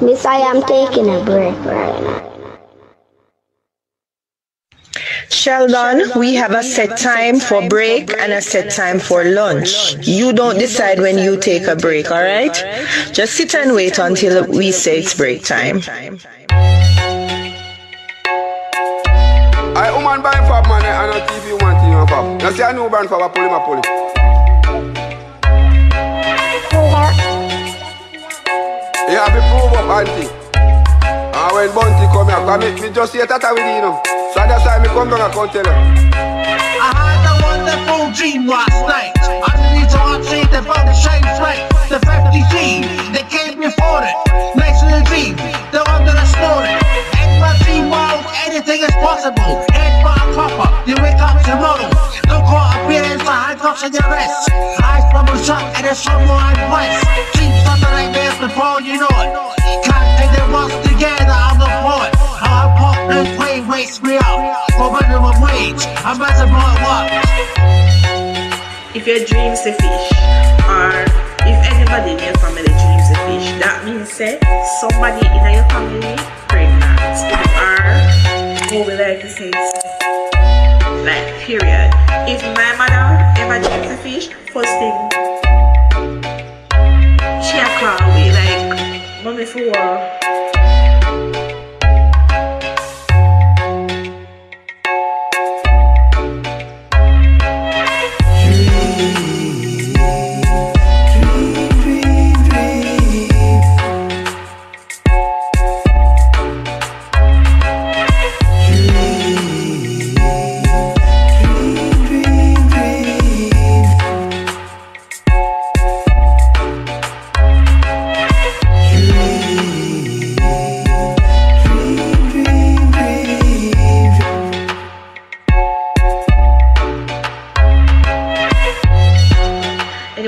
Miss, I am taking a break right now. Sheldon, we have a set time for break and a set time for lunch. You don't decide when you take a break, all right? Just sit and wait until we say it's break time. I woman buying for man and a TV one thing on pop. Now see a new brand for a pull him a pull him. Yeah, be prove up auntie. And when Bunty come here, come me, me just a tata with you know. So that's why me come back and come tell her. I had a wonderful dream last night. Underneath our tree, the bump shines right. The 50G, they came before it. Nice in the dream, they're under the story. In my dream world, anything is possible. Head for a copper, you wake up tomorrow. Don't call appearance for handcuffs in your wrist. Eyes bubble shut and it's someone west. Dreams something like this before you know it. The once together, I'm the wakes me up. For minimum wage, I'm? If your dreams a fish, or if anybody in your family dreams a fish, that means say somebody in your family pregnant, or who we like to say, like period. If my mother ever dreams a fish, first thing like, mommy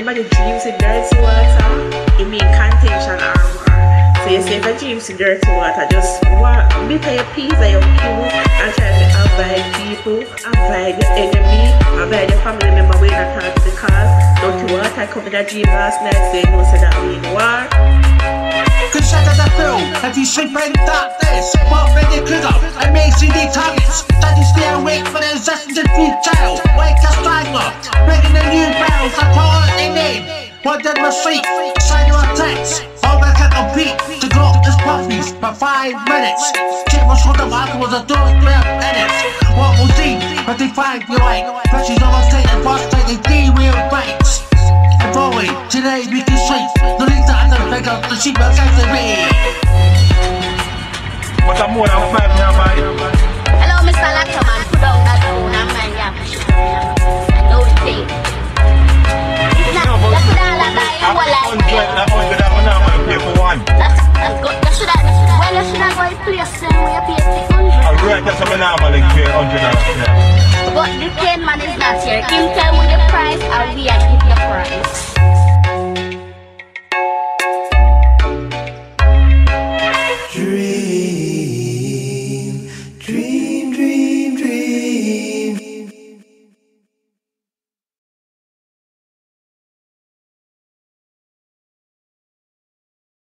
what? Anybody dreams dirty water, it mean contention or. So you say if I dreams in dirty water, just what bitter your peas or your cues and try to avoid people, avoid your enemy, avoid your family member when not talk because dirty water come in a dream last night, you know so that mean war. Consider the film that you sleep in darkness. What made it good up? Amazing the targets. What did my? Sign your text. All back at compete to go this puppies for five minutes. Cables for the mouth was a door clear minutes. What was deep? But they find you like. Pressures on my state and frustrating three-wheel bikes. And boy, today we can sleep. No need to undertake up the sheep the way. But I'm five now, you should have got a place then where pay 600. Alright, that's what I normally pay hundred dollars now. But the pain man is not here. Him tell me the price and we are give the price.